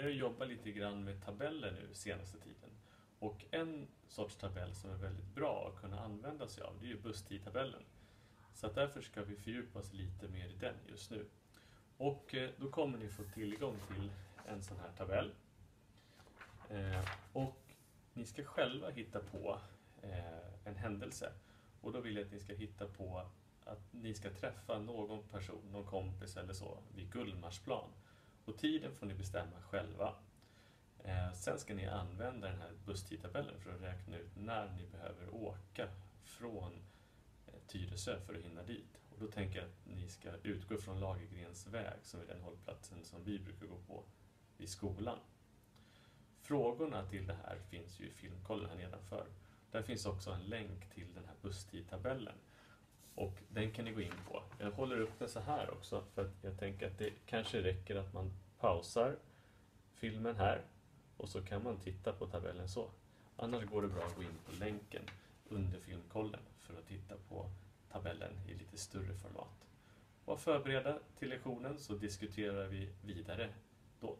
jag har jobbat lite grann med tabeller nu senaste tiden. Och en sorts tabell som är väldigt bra att kunna använda sig av, det är ju busstidtabellen. Så att därför ska vi fördjupa oss lite mer i den just nu. Och eh, då kommer ni få tillgång till en sån här tabell. Eh, och ni ska själva hitta på eh, en händelse. Och då vill jag att ni ska hitta på att ni ska träffa någon person, någon kompis eller så, vid Gullmarsplan. Och tiden får ni bestämma själva. Eh, sen ska ni använda den här busstidtabellen för att räkna ut när ni behöver åka från eh, Tyresö för att hinna dit. Och då tänker jag att ni ska utgå från Lagergrens väg, som är den hållplatsen som vi brukar gå på i skolan. Frågorna till det här finns ju i filmkollen här nedanför. Där finns också en länk till den här busstidtabellen. Och den kan ni gå in på. Jag håller upp den så här också för att jag tänker att det kanske räcker att man pausar filmen här och så kan man titta på tabellen så. Annars går det bra att gå in på länken under filmkollen för att titta på tabellen i lite större format. Var förberedda till lektionen så diskuterar vi vidare då.